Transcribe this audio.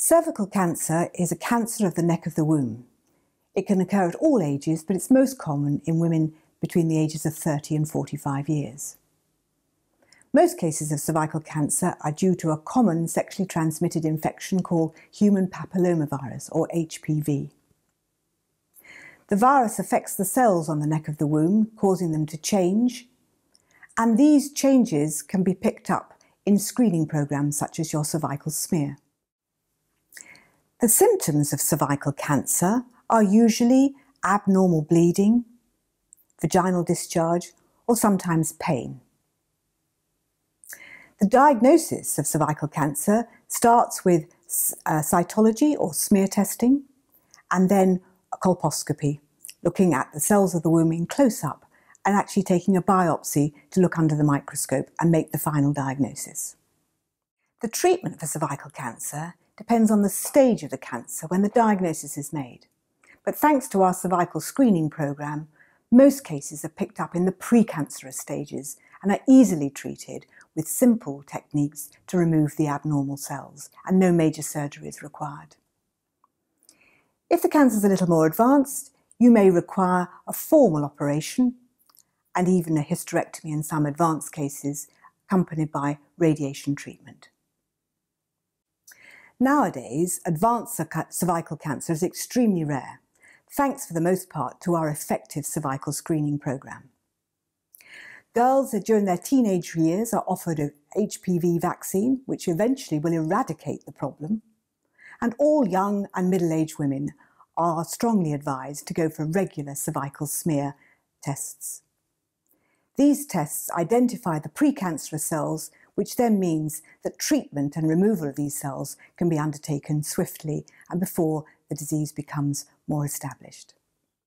Cervical cancer is a cancer of the neck of the womb. It can occur at all ages, but it's most common in women between the ages of 30 and 45 years. Most cases of cervical cancer are due to a common sexually transmitted infection called human papillomavirus, or HPV. The virus affects the cells on the neck of the womb, causing them to change, and these changes can be picked up in screening programs such as your cervical smear. The symptoms of cervical cancer are usually abnormal bleeding, vaginal discharge, or sometimes pain. The diagnosis of cervical cancer starts with uh, cytology or smear testing, and then colposcopy, looking at the cells of the womb in close up and actually taking a biopsy to look under the microscope and make the final diagnosis. The treatment for cervical cancer depends on the stage of the cancer when the diagnosis is made. But thanks to our cervical screening programme, most cases are picked up in the precancerous stages and are easily treated with simple techniques to remove the abnormal cells, and no major surgery is required. If the cancer is a little more advanced, you may require a formal operation and even a hysterectomy in some advanced cases, accompanied by radiation treatment. Nowadays, advanced cervical cancer is extremely rare, thanks for the most part to our effective cervical screening programme. Girls during their teenage years are offered a HPV vaccine, which eventually will eradicate the problem, and all young and middle-aged women are strongly advised to go for regular cervical smear tests. These tests identify the precancerous cells which then means that treatment and removal of these cells can be undertaken swiftly and before the disease becomes more established.